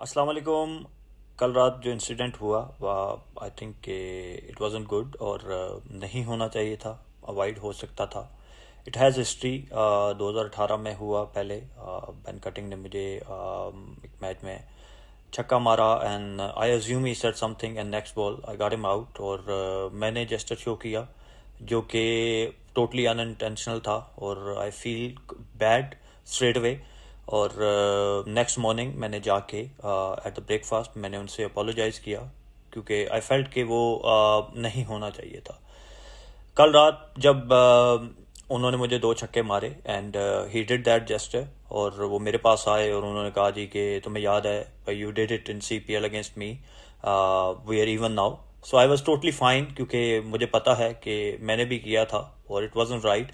अस्सलाम वालेकुम कल रात जो इंसिडेंट हुआ वह आई थिंक के इट वाजंट गुड और नहीं होना चाहिए था अवॉइड हो सकता था। इट हैज़ हिस्ट्री 2018 में हुआ पहले। बैन कटिंग ने मुझे uh, एक मैच में छक्का मारा and I assume he set something and next ball I got him out और uh, मैंने जेस्टर शो किया जो कि टोटली अनइंटेंशनल था और I feel bad straight way और नेक्स्ट uh, मॉर्निंग मैंने जाके एट द ब्रेकफास्ट मैंने उनसे अपोलोजाइज किया क्योंकि आई फेल्ट कि वो uh, नहीं होना चाहिए था। कल रात जब uh, उन्होंने मुझे दो छक्के मारे and he did that just और वो मेरे पास आए और उन्होंने कहा जी कि तुम्हें याद है you did it in C P L against me we are even now so I was totally fine क्योंकि मुझे पता है कि मैंने भी किया था और it was right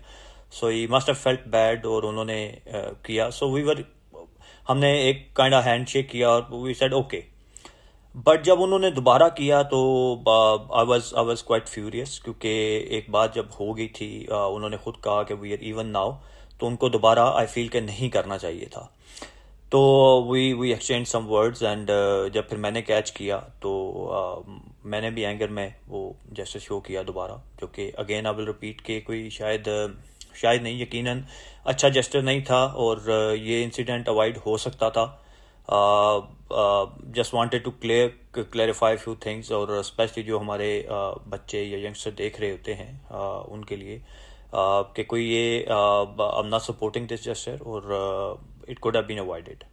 so he must have felt bad और उन्होंने uh, किया। सो वी वर हमने एक काइंड ऑफ़ हैंड शेक किया और वी सेड ओके बट जब उन्होंने दोबारा किया तो I was I was quite furious क्योंकि एक बात जब हो गई थी uh, उन्होंने खुद कहा कि वी आर इवन नाउ तो उनको दोबारा आई फील के नहीं करना चाहिए था। तो we we exchange some words and जब फिर मैंने कैच किया तो uh, मैंने भी एंगर में वो जैसे शो किया दोबारा जो कि अगेन आई विल रिपीट के कोई शायद शायद नहीं यकीन अच्छा जेस्टर नहीं था और ये इंसिडेंट अवॉइड हो सकता था। Just wanted to clear clarify few things और स्पेशली जो हमारे uh, बच्चे या यंगस्टर देख रहे होते हैं uh, उनके लिए uh, कि कोई ये I am not supporting this gesture और it could have been avoided